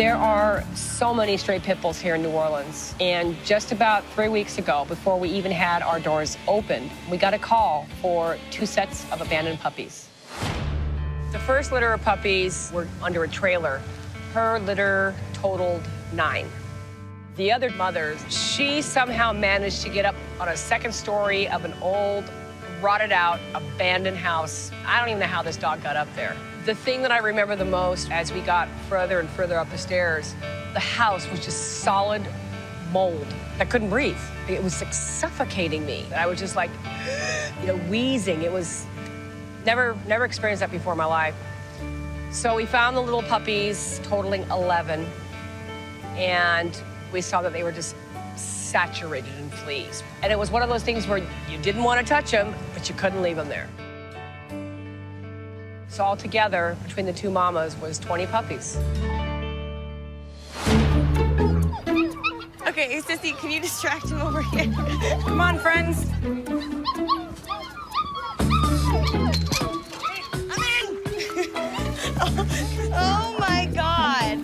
There are so many stray pit bulls here in New Orleans. And just about three weeks ago, before we even had our doors opened, we got a call for two sets of abandoned puppies. The first litter of puppies were under a trailer. Her litter totaled nine. The other mothers, she somehow managed to get up on a second story of an old, rotted out, abandoned house. I don't even know how this dog got up there. The thing that I remember the most as we got further and further up the stairs, the house was just solid mold. I couldn't breathe. It was like suffocating me. I was just like, you know, wheezing. It was never, never experienced that before in my life. So we found the little puppies, totaling 11, and we saw that they were just saturated in fleas. And it was one of those things where you didn't want to touch them, but you couldn't leave them there. So altogether, between the two mamas, was 20 puppies. Okay, hey, Sissy, can you distract him over here? Come on, friends. I'm in. oh, oh my God.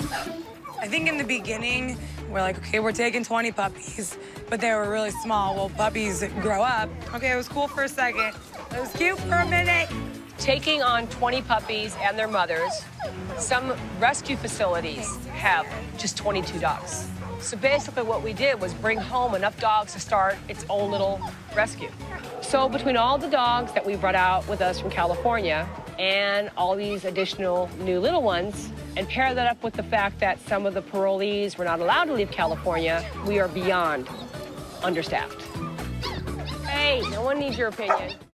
I think in the beginning, we're like, okay, we're taking 20 puppies, but they were really small. Well, puppies grow up. Okay, it was cool for a second. It was cute for a minute. Taking on 20 puppies and their mothers, some rescue facilities have just 22 dogs. So basically what we did was bring home enough dogs to start its own little rescue. So between all the dogs that we brought out with us from California and all these additional new little ones, and pair that up with the fact that some of the parolees were not allowed to leave California, we are beyond understaffed. Hey, no one needs your opinion.